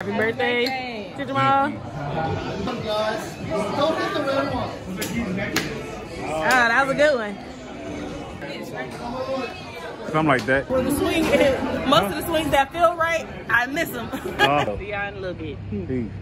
Happy birthday to Jamal. Oh, that was a good one. Something like that. When the swing, most of the swings that feel right, I miss them. Oh. Beyond a little bit. Peace.